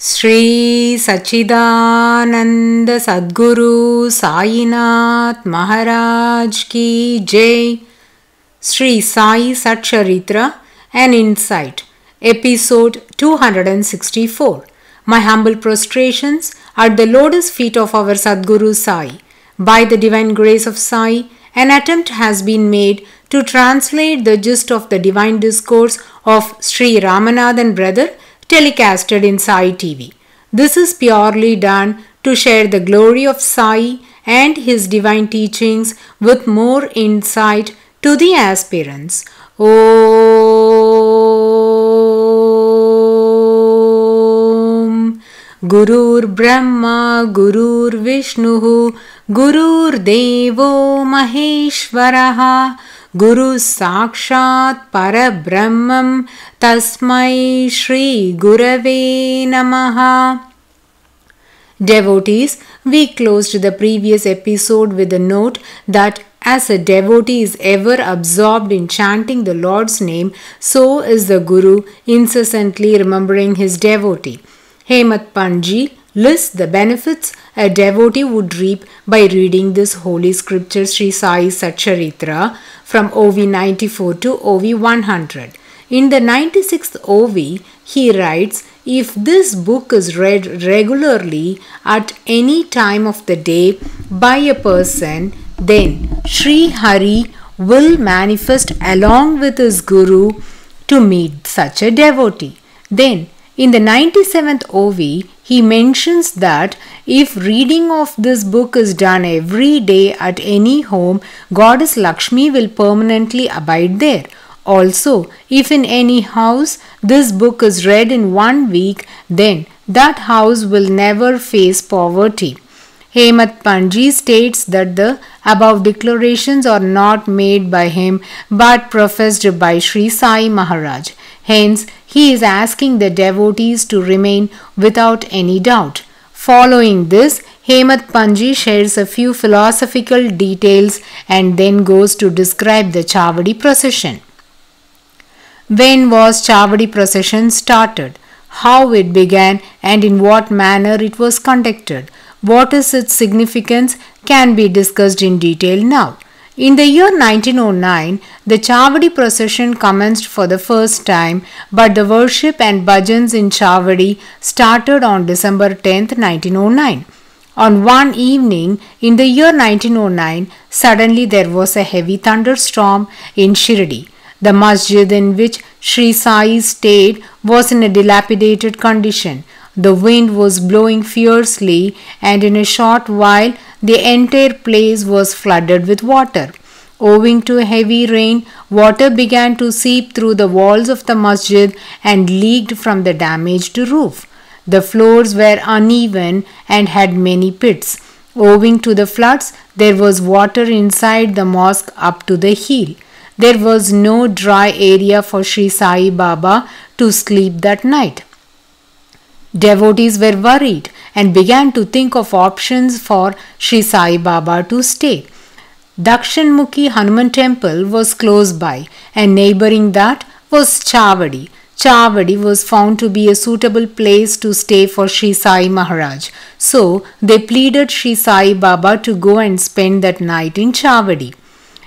श्री सच्चिदानंद सद्गुरु साईनाथ महाराज की जय Sri Sai Satcharitra An Insight Episode 264 My humble prostrations at the lotus feet of our Sadguru Sai. By the divine grace of Sai, an attempt has been made to translate the gist of the divine discourse of Sri Ramanathan Brother telecasted in Sai TV. This is purely done to share the glory of Sai and his divine teachings with more insight to the aspirants. Om Gurur Brahma Gurur Vishnu Gurur Devo Maheshwaraha Parabrahmam Tasmai Shri Gurave Namaha Devotees, we closed the previous episode with a note that as a devotee is ever absorbed in chanting the Lord's name, so is the Guru incessantly remembering his devotee. Hemat Panji lists the benefits a devotee would reap by reading this holy scripture Sri Sai Satcharitra from OV 94 to OV 100. In the 96th OV, he writes If this book is read regularly at any time of the day by a person, then Sri Hari will manifest along with his Guru to meet such a devotee. Then, in the 97th OV, he mentions that if reading of this book is done every day at any home, Goddess Lakshmi will permanently abide there. Also, if in any house this book is read in one week, then that house will never face poverty. Hemat Panji states that the above declarations are not made by him but professed by Sri Sai Maharaj. Hence, he is asking the devotees to remain without any doubt. Following this, Hemat Panji shares a few philosophical details and then goes to describe the Chavadi procession. When was Chavadi procession started? How it began and in what manner it was conducted? What is its significance can be discussed in detail now. In the year 1909, the Chavadi procession commenced for the first time, but the worship and bhajans in Chavadi started on December 10, 1909. On one evening in the year 1909, suddenly there was a heavy thunderstorm in Shirdi. The masjid in which Sri Sai stayed was in a dilapidated condition. The wind was blowing fiercely, and in a short while the entire place was flooded with water. Owing to heavy rain, water began to seep through the walls of the masjid and leaked from the damaged roof. The floors were uneven and had many pits. Owing to the floods, there was water inside the mosque up to the heel. There was no dry area for Sri Sai Baba to sleep that night. Devotees were worried and began to think of options for Sri Sai Baba to stay. Dakshinmukhi Hanuman temple was close by and neighboring that was Chavadi. Chavadi was found to be a suitable place to stay for Sri Sai Maharaj. So they pleaded Sri Sai Baba to go and spend that night in Chavadi.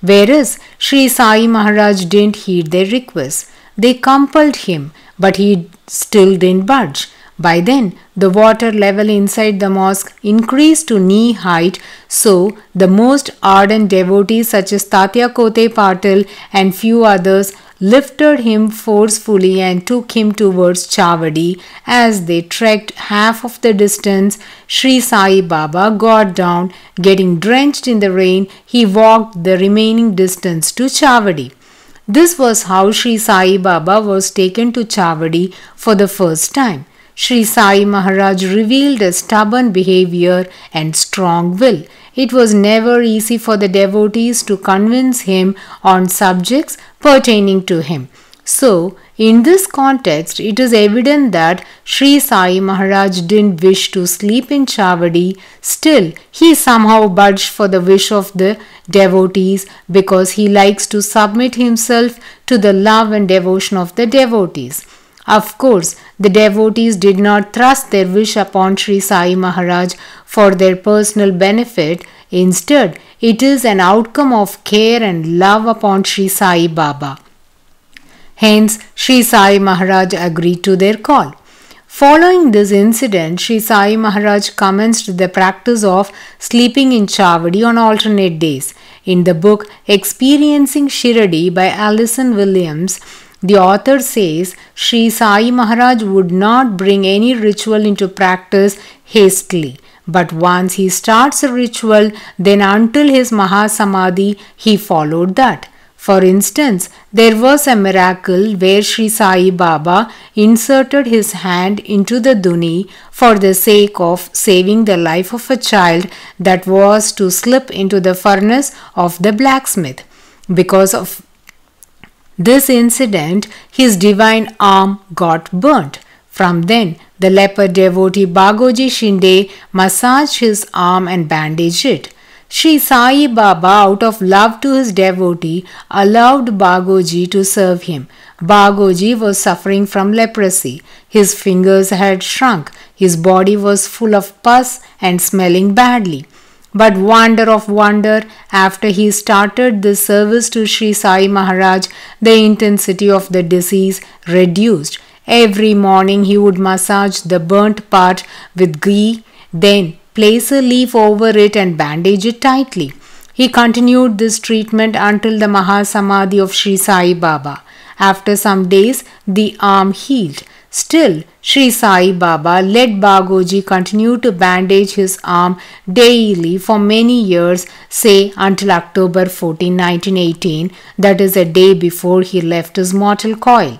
Whereas Sri Sai Maharaj didn't heed their request. They compelled him, but he still didn't budge. By then, the water level inside the mosque increased to knee height, so the most ardent devotees such as Tatya Kote Patil and few others lifted him forcefully and took him towards Chavadi. As they trekked half of the distance, Sri Sai Baba got down. Getting drenched in the rain, he walked the remaining distance to Chavadi. This was how Sri Sai Baba was taken to Chavadi for the first time. Sri Sai Maharaj revealed a stubborn behavior and strong will. It was never easy for the devotees to convince him on subjects pertaining to him. So, in this context, it is evident that Sri Sai Maharaj didn't wish to sleep in Chavadi. Still, he somehow budged for the wish of the devotees because he likes to submit himself to the love and devotion of the devotees. Of course, the devotees did not thrust their wish upon Sri Sai Maharaj for their personal benefit. Instead, it is an outcome of care and love upon Sri Sai Baba. Hence, Sri Sai Maharaj agreed to their call. Following this incident, Sri Sai Maharaj commenced the practice of sleeping in Chavadi on alternate days. In the book Experiencing Shiradi by Alison Williams, the author says Sri Sai Maharaj would not bring any ritual into practice hastily. But once he starts a ritual, then until his Mahasamadhi, he followed that. For instance, there was a miracle where Sri Sai Baba inserted his hand into the dhuni for the sake of saving the life of a child that was to slip into the furnace of the blacksmith. Because of this incident, his divine arm got burnt. From then, the leper devotee Bagoji Shinde massaged his arm and bandaged it. Sri Sai Baba, out of love to his devotee, allowed Bagoji to serve him. Bagoji was suffering from leprosy. His fingers had shrunk. His body was full of pus and smelling badly. But wonder of wonder, after he started the service to Sri Sai Maharaj, the intensity of the disease reduced. Every morning he would massage the burnt part with ghee, then place a leaf over it and bandage it tightly. He continued this treatment until the Mahasamadhi of Sri Sai Baba. After some days, the arm healed. Still, Sri Sai Baba let Bagoji continue to bandage his arm daily for many years, say until October 14, 1918, that is a day before he left his mortal coil.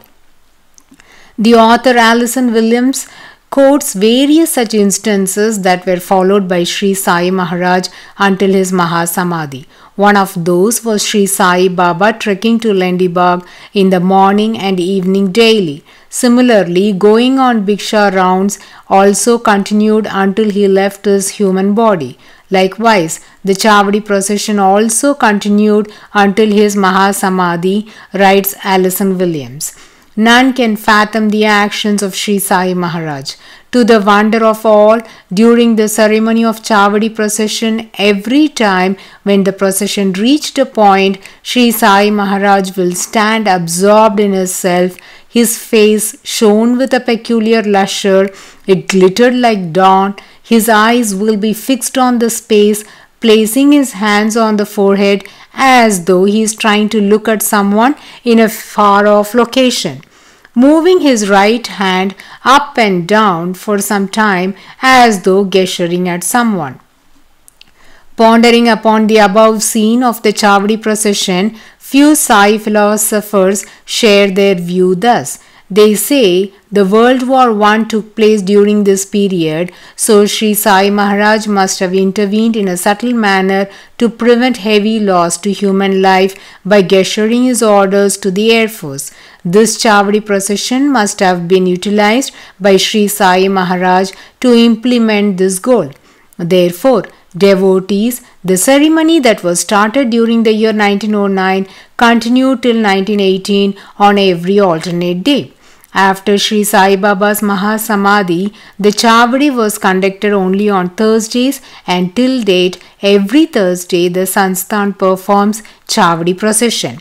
The author Alison Williams quotes various such instances that were followed by Sri Sai Maharaj until his Mahasamadhi. One of those was Sri Sai Baba trekking to Lendibag in the morning and evening daily. Similarly, going on Bhiksha rounds also continued until he left his human body. Likewise, the Chavadi procession also continued until his Mahasamadhi, writes Alison Williams. None can fathom the actions of Sri Sai Maharaj. To the wonder of all, during the ceremony of Chavadi procession, every time when the procession reached a point, Sri Sai Maharaj will stand absorbed in himself. His face shone with a peculiar lustre, it glittered like dawn. His eyes will be fixed on the space, placing his hands on the forehead as though he is trying to look at someone in a far off location moving his right hand up and down for some time as though gesturing at someone. Pondering upon the above scene of the Chavadi procession, few Sai philosophers share their view thus. They say the World War I took place during this period, so Sri Sai Maharaj must have intervened in a subtle manner to prevent heavy loss to human life by gesturing his orders to the Air Force. This Chavadi procession must have been utilized by Sri Sai Maharaj to implement this goal. Therefore, devotees, the ceremony that was started during the year 1909 continued till 1918 on every alternate day. After Sri Sai Baba's Mahasamadhi, the Chavadi was conducted only on Thursdays and till date every Thursday the Sansthan performs Chavadi procession.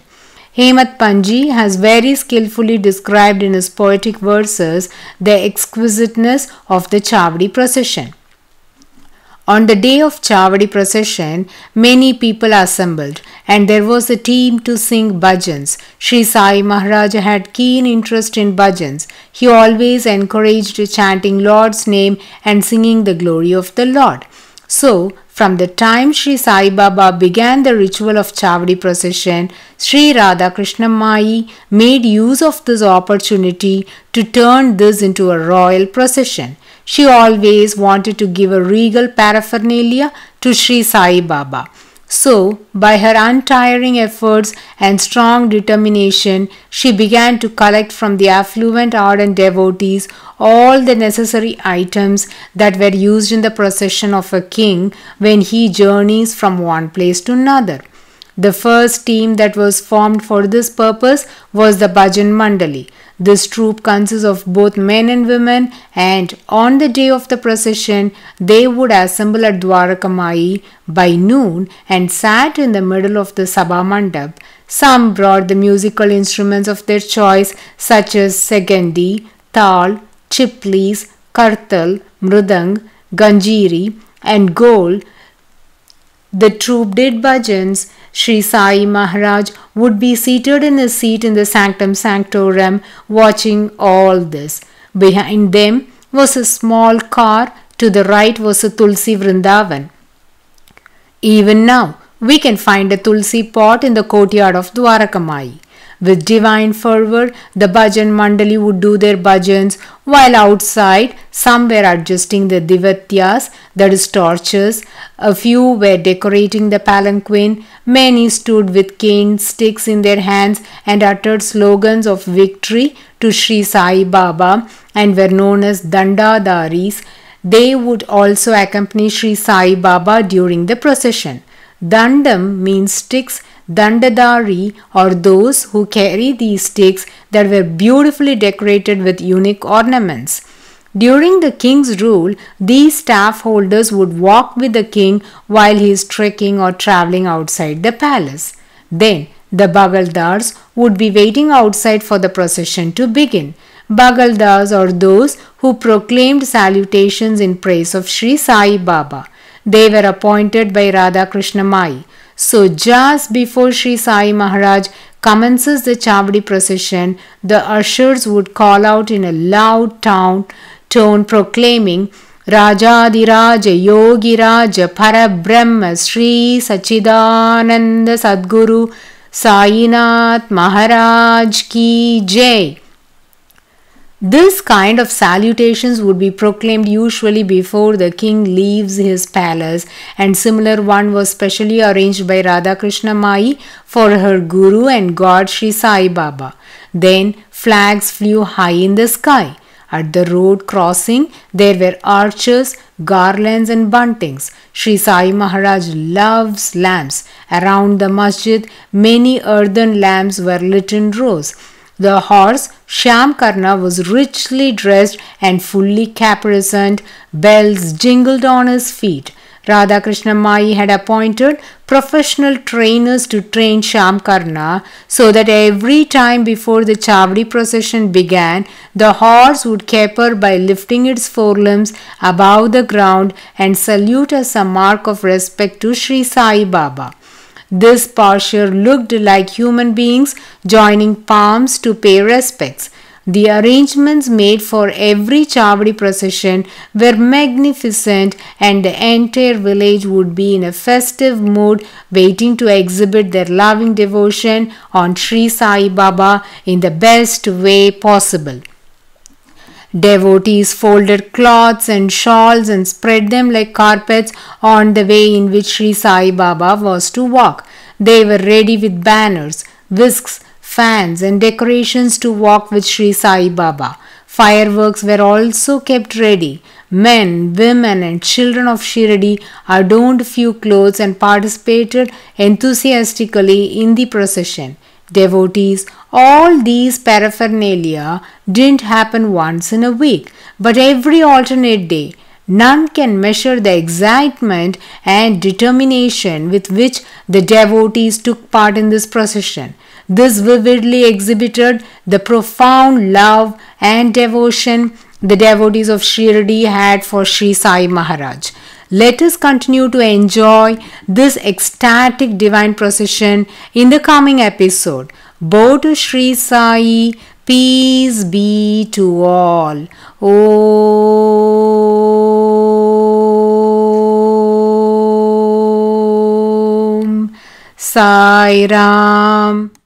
Hemat Panji has very skillfully described in his poetic verses the exquisiteness of the Chavadi procession. On the day of Chavadi procession, many people assembled and there was a team to sing bhajans. Sri Sai Maharaj had keen interest in bhajans. He always encouraged chanting Lord's name and singing the glory of the Lord. So, from the time Sri Sai Baba began the ritual of Chavadi procession, Sri Radha Krishnamai made use of this opportunity to turn this into a royal procession. She always wanted to give a regal paraphernalia to Sri Sai Baba. So, by her untiring efforts and strong determination, she began to collect from the affluent ardent devotees all the necessary items that were used in the procession of a king when he journeys from one place to another. The first team that was formed for this purpose was the Bhajan Mandali. This troop consists of both men and women, and on the day of the procession, they would assemble at Dwarakamai by noon and sat in the middle of the Sabha Mandap. Some brought the musical instruments of their choice, such as segandi, tal, chiplis, kartal, mrudang, khanjiri, and ghol. The troop did bhajans. Sri Sai Maharaj would be seated in his seat in the sanctum sanctorum watching all this. Behind them was a small car, to the right was a Tulsi Vrindavan. Even now, we can find a Tulsi pot in the courtyard of Dwarakamai. With divine fervor, the bhajan mandali would do their bhajans, while outside some were adjusting the divatyas, that is torches. A few were decorating the palanquin. Many stood with cane sticks in their hands and uttered slogans of victory to Sri Sai Baba and were known as Dandadaris. They would also accompany Sri Sai Baba during the procession. Dandam means sticks Dandadari or those who carry these sticks that were beautifully decorated with unique ornaments. During the king's rule, these staff holders would walk with the king while he is trekking or traveling outside the palace. Then the Bagaldars would be waiting outside for the procession to begin. Bagaldars are those who proclaimed salutations in praise of Sri Sai Baba. They were appointed by Radha Krishna Mai. So just before Sri Sai Maharaj commences the Chavdi procession, the ushers would call out in a loud tone, tone proclaiming Rajadiraja Yogiraja Parabrahma Sri Sachidananda Sadguru Sainath Maharaj Ki Jai. This kind of salutations would be proclaimed usually before the king leaves his palace, and similar one was specially arranged by Radha Krishna Mai for her guru and god Sri Sai Baba. Then flags flew high in the sky. At the road crossing, there were arches, garlands, and buntings. Sri Sai Maharaj loves lamps. Around the masjid, many earthen lamps were lit in rows. The horse Shamkarna was richly dressed and fully caparisoned. Bells jingled on his feet. Radhakrishna Mai had appointed professional trainers to train Shamkarna so that every time before the Chavdi procession began, the horse would caper by lifting its forelimbs above the ground and salute as a mark of respect to Sri Sai Baba. This posture looked like human beings joining palms to pay respects. The arrangements made for every Chavdi procession were magnificent, and the entire village would be in a festive mood, waiting to exhibit their loving devotion on Sri Sai Baba in the best way possible. Devotees folded cloths and shawls and spread them like carpets on the way in which Sri Sai Baba was to walk. They were ready with banners, whisks, fans, and decorations to walk with Sri Sai Baba. Fireworks were also kept ready. Men, women, and children of Shirdi adorned few clothes and participated enthusiastically in the procession. Devotees, all these paraphernalia didn't happen once in a week, but every alternate day. None can measure the excitement and determination with which the devotees took part in this procession. This vividly exhibited the profound love and devotion the devotees of Shirdi had for Sri Sai Maharaj. Let us continue to enjoy this ecstatic divine procession in the coming episode. Bo to Sri Sai, peace be to all. Om Sai Ram.